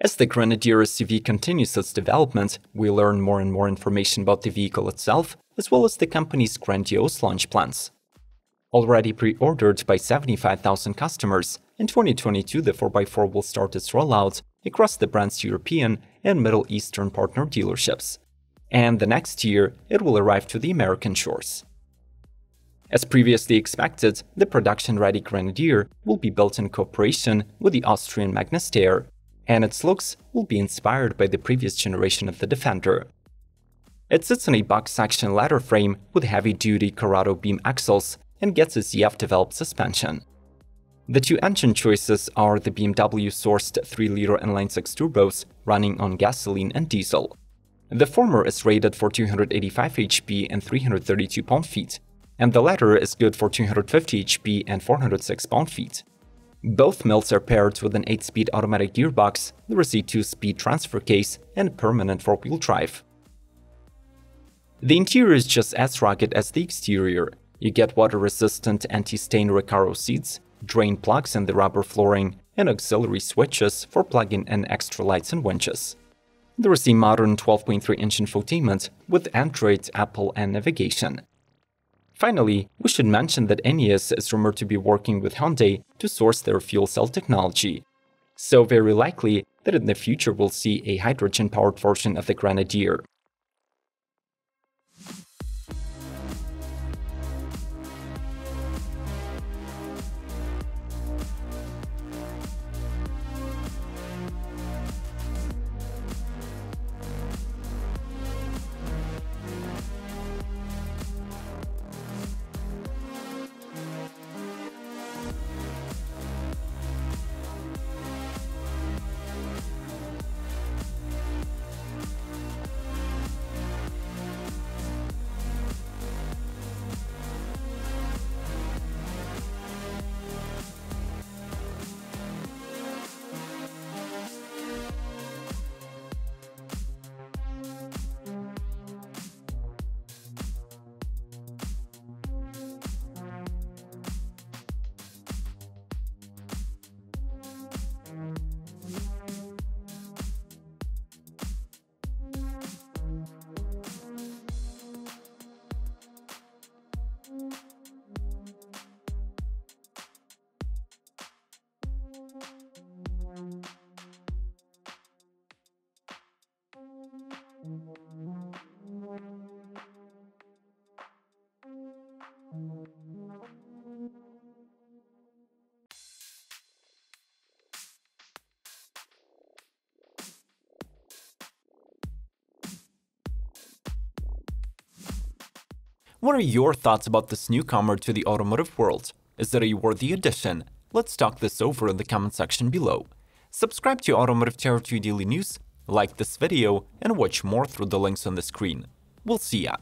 As the Grenadier SUV continues its development, we learn more and more information about the vehicle itself, as well as the company's grandiose launch plans. Already pre-ordered by 75,000 customers, in 2022 the 4x4 will start its rollout across the brand's European and Middle Eastern partner dealerships. And the next year, it will arrive to the American shores. As previously expected, the production-ready Grenadier will be built in cooperation with the Austrian Magna Steyr, and its looks will be inspired by the previous generation of the Defender. It sits on a box-section ladder frame with heavy-duty Carraro beam axles and gets a ZF-developed suspension. The two engine choices are the BMW-sourced 3-liter inline-six turbos running on gasoline and diesel. The former is rated for 285 HP and 332 pound-feet, and the latter is good for 250 HP and 406 pound-feet. Both mills are paired with an 8-speed automatic gearbox, there is a 2-speed transfer case, and permanent 4-wheel drive. The interior is just as rugged as the exterior. You get water-resistant anti-stain Recaro seats, drain plugs in the rubber flooring, and auxiliary switches for plugging in and extra lights and winches. There is a modern 12.3-inch infotainment with Android, Apple, and navigation. Finally, we should mention that Ineos is rumored to be working with Hyundai to source their fuel cell technology. So very likely that in the future we'll see a hydrogen-powered version of the Grenadier. What are your thoughts about this newcomer to the automotive world? Is it a worthy addition? Let's talk this over in the comment section below. Subscribe to Automotive Territory Daily News, like this video, and watch more through the links on the screen. We'll see ya!